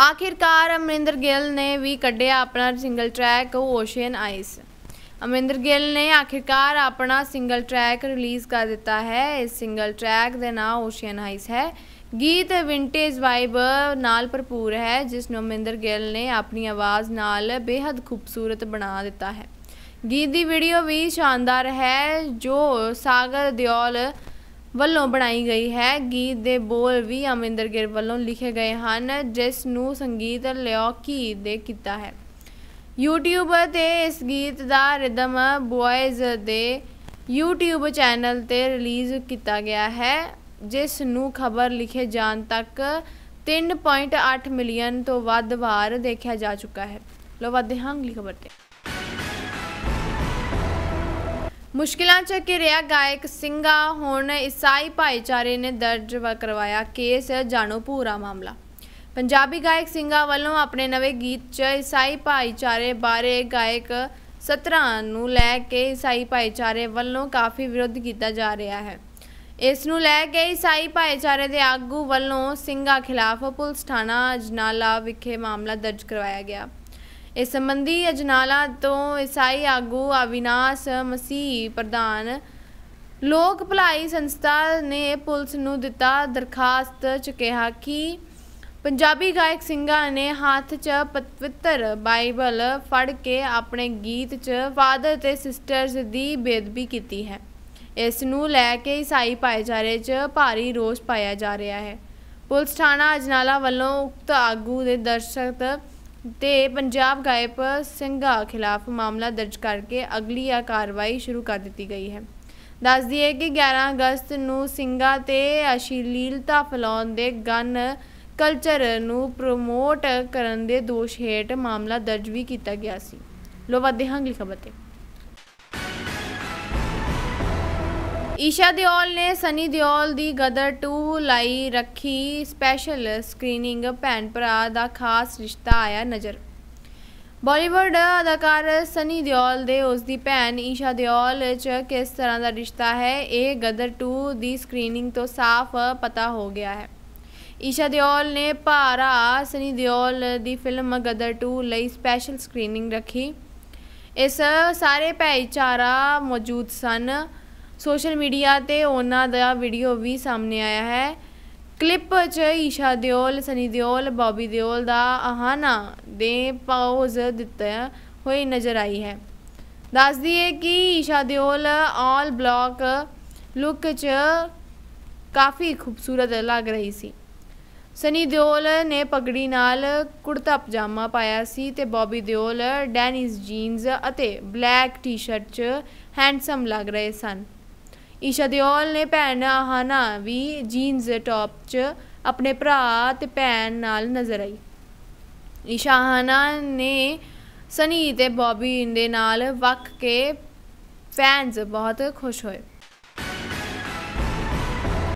ਆਖਿਰਕਾਰ ਅਮਰਿੰਦਰ ਗਿੱਲ ਨੇ ਵੀ ਕੱਢਿਆ ਆਪਣਾ single track ocean ice Amrinder Gill ਨੇ ਆਖਿਰਕਾਰ ਆਪਣਾ ਸਿੰਗਲ ਟਰੈਕ ਰਿਲੀਜ਼ ਕਰ ਦਿੱਤਾ ਹੈ। ਇਸ ਸਿੰਗਲ ਟਰੈਕ ਦੇ ਨਾਮ ਓਸ਼ੀਅਨ ਆਈਸ ਹੈ। ਗੀਤ ਵਿੰਟੇਜ ਵਾਈਬ ਨਾਲ ਭਰਪੂਰ ਹੈ ਜਿਸ ਨੂੰ ਅਮਰਿੰਦਰ ਗਿੱਲ ਨੇ ਆਪਣੀ ਆਵਾਜ਼ ਨਾਲ ਬੇहद ਖੂਬਸੂਰਤ ਬਣਾ ਦਿੱਤਾ ਹੈ। ਗੀਤ ਦੀ ਵੀਡੀਓ ਵੀ ਸ਼ਾਨਦਾਰ ਹੈ, ਜੋ ਸਾਗਰ ਦਿਓਲ ਵੱਲੋਂ ਬਣਾਈ ਗਈ ਹੈ। ਗੀਤ ਦੇ ਬੋਲ ਵੀ ਅਮਰਿੰਦਰ ਗਿੱਲ ਵੱਲੋਂ ਲਿਖੇ ਗਏ ਹਨ, ਜਿਸ ਨੂੰ ਸੰਗੀਤ ਲਿਓਕੀ ਦੇ ਕੀਤਾ ਹੈ। YouTube ਤੇ ਇਸ ਗੀਤ ਦਾ ਰਿਦਮ ਬॉयਜ਼ ਦੇ YouTube ਚੈਨਲ ਤੇ ਰਿਲੀਜ਼ ਕੀਤਾ ਗਿਆ ਹੈ, ਜਿਸ ਨੂੰ ਖਬਰ ਲਿਖੇ ਜਾਣ ਤੱਕ 3.8 ਮਿਲੀਅਨ ਤੋਂ ਵੱਧ ਵਾਰ ਦੇਖਿਆ ਜਾ ਚੁੱਕਾ ਹੈ। ਲੋ ਵਧਦੇ ਹਾਂ ਅਗਲੀ ਖਬਰ ਤੇ। ਮੁਸ਼ਕਿਲਾਂ 'ਚ ਘਿਰਿਆ ਗਾਇਕ ਸਿੰਘਾ, ਹੁਣ ਈਸਾਈ ਭਾਈਚਾਰੇ ਨੇ ਦਰਜ ਕਰਵਾਇਆ ਕੇਸ ਜਾਣੋ ਪੂਰਾ ਮਾਮਲਾ। ਪੰਜਾਬੀ ਗਾਇਕ ਸਿੰਘਾ ਵੱਲੋਂ ਆਪਣੇ ਨਵੇਂ ਗੀਤ 'ਚ ਈਸਾਈ ਭਾਈਚਾਰੇ ਬਾਰੇ ਗਾਇਕ ਸਤਰਾਂ ਨੂੰ ਲੈ ਕੇ ਈਸਾਈ ਭਾਈਚਾਰੇ ਵੱਲੋਂ ਕਾਫੀ ਵਿਰੋਧ ਕੀਤਾ ਜਾ ਰਿਹਾ ਹੈ। ਇਸ ਨੂੰ ਲੈ ਕੇ ਈਸਾਈ ਭਾਈਚਾਰੇ ਦੇ ਆਗੂ ਵੱਲੋਂ ਸਿੰਘਾ ਖਿਲਾਫ ਪੁਲਿਸ ਥਾਣਾ ਅਜਨਾਲਾ ਵਿਖੇ ਮਾਮਲਾ ਦਰਜ ਕਰਵਾਇਆ ਗਿਆ। ਇਸ ਸੰਬੰਧੀ ਅਜਨਾਲਾ ਤੋਂ ਈਸਾਈ ਆਗੂ ਅਵਿਨਾਸ਼ ਮਸੀਹ ਪ੍ਰਧਾਨ ਲੋਕ ਭਲਾਈ ਸੰਸਥਾ ਨੇ ਪੁਲਿਸ ਨੂੰ ਦਿੱਤਾ ਦਰਖਾਸਤ ਚ ਕਿਹਾ ਕਿ ਪੰਜਾਬੀ ਗਾਇਕ ਸਿੰਘਾ ਨੇ ਹੱਥ 'ਚ ਪਵਿੱਤਰ ਬਾਈਬਲ ਫੜ ਕੇ ਆਪਣੇ ਗੀਤ 'ਚ ਫਾਦਰ ਤੇ ਸਿਸਟਰਸ ਦੀ ਬੇਦਬੀ ਕੀਤੀ ਹੈ। ਇਸ ਨੂੰ ਲੈ ਕੇ ਈਸਾਈ ਭਾਈਚਾਰੇ 'ਚ ਭਾਰੀ ਰੋਸ ਪਾਇਆ ਜਾ ਰਿਹਾ ਹੈ। ਪੁਲਿਸ ਥਾਣਾ ਅਜਨਾਲਾ ਵੱਲੋਂ ਉਕਤ ਆਗੂ ਦੇ ਦਰਸ਼ਕ ਤੇ ਪੰਜਾਬ ਗਾਇਬ ਸਿੰਘਾ ਖਿਲਾਫ ਮਾਮਲਾ ਦਰਜ ਕਰਕੇ ਅਗਲੀ ਆ ਕਾਰਵਾਈ ਸ਼ੁਰੂ ਕਰ ਦਿੱਤੀ ਗਈ ਹੈ। ਦੱਸ ਦਈਏ ਕਿ 11 ਅਗਸਤ ਨੂੰ ਸਿੰਘਾ ਤੇ ਅਸ਼ਲੀਲਤਾ ਫੈਲਾਉਣ ਦੇ ਗਨ ਕਲਚਰ ਨੂੰ ਪ੍ਰਮੋਟ ਕਰਨ ਦੇ ਦੋਸ਼ ਹੇਠ ਮਾਮਲਾ ਦਰਜ ਵੀ ਕੀਤਾ ਗਿਆ ਸੀ। ਲੋ ਵਧਦੇ ਹਾਂ ਅਗਲੀ ਖਬਰ ਤੇ। ਈਸ਼ਾ ਦਿਓਲ ਨੇ ਸਨੀ ਦਿਓਲ ਦੀ ਗਦਰ 2 ਲਈ ਰੱਖੀ ਸਪੈਸ਼ਲ ਸਕਰੀਨਿੰਗ ਭੈਣ ਭਰਾ ਦਾ ਖਾਸ ਰਿਸ਼ਤਾ ਆਇਆ ਨਜ਼ਰ। ਬਾਲੀਵੁੱਡ ਅਦਾਕਾਰ ਸਨੀ ਦਿਓਲ ਦੇ ਉਸ ਦੀ ਭੈਣ ਈਸ਼ਾ ਦਿਓਲ ਚ ਕਿਸ ਤਰ੍ਹਾਂ ਦਾ ਰਿਸ਼ਤਾ ਹੈ, ਇਹ ਗਦਰ 2 ਦੀ ਸਕਰੀਨਿੰਗ ਤੋਂ ਸਾਫ਼ ਪਤਾ ਹੋ ਗਿਆ ਹੈ। ਈਸ਼ਾ ਦਿਓਲ ਨੇ ਭਾਰਾ ਸਨੀ ਦਿਓਲ ਦੀ ਫਿਲਮ ਗਦਰ 2 ਲਈ ਸਪੈਸ਼ਲ ਸਕਰੀਨਿੰਗ ਰੱਖੀ। ਇਸ ਸਾਰੇ ਭਾਈਚਾਰਾ ਮੌਜੂਦ ਸਨ। ਸੋਸ਼ਲ ਮੀਡੀਆ ਤੇ ਉਹਨਾਂ ਦਾ ਵੀਡੀਓ ਵੀ ਸਾਹਮਣੇ ਆਇਆ ਹੈ। ਕਲਿੱਪ 'ਚ ਈਸ਼ਾ ਦਿਓਲ, ਸਨੀ ਦਿਓਲ, ਬੌਬੀ ਦਿਓਲ ਦਾ ਆਹਾਨਾ ਦੇ ਪੌਜ਼ ਦਿੱਤੇ ਹੋਈ ਨਜ਼ਰ ਆਈ ਹੈ। ਦੱਸ ਦਈਏ ਕਿ Esha Deol all black look 'ਚ ਕਾਫੀ ਖੂਬਸੂਰਤ ਲੱਗ ਰਹੀ ਸੀ। ਸਨੀ ਦਿਓਲ ਨੇ ਪਗੜੀ ਨਾਲ ਕੁੜਤਾ ਪਜਾਮਾ ਪਾਇਆ ਸੀ ਤੇ ਬੌਬੀ ਦਿਓਲ ਡੈਨਿਸ ਜੀਨਸ ਅਤੇ ਬਲੈਕ ਟੀ-ਸ਼ਰਟ 'ਚ ਹੈਂਡਸਮ ਲੱਗ ਰਹੇ ਸਨ। ਈਸ਼ਾ ਦਿਓਲ ਨੇ ਭੈਣ ਆਹਾਨਾ ਵੀ ਜੀਨਸ ਟੌਪ 'ਚ ਆਪਣੇ ਭਰਾ ਤੇ ਭੈਣ ਨਾਲ ਨਜ਼ਰ ਆਈ। ਈਸ਼ਾ ਆਹਾਨਾ ਨੇ ਸਨੀ ਤੇ ਬੌਬੀ ਦੇ ਨਾਲ ਵੱਖ ਕੇ ਫੈਨਸ ਬਹੁਤ ਖੁਸ਼ ਹੋਏ।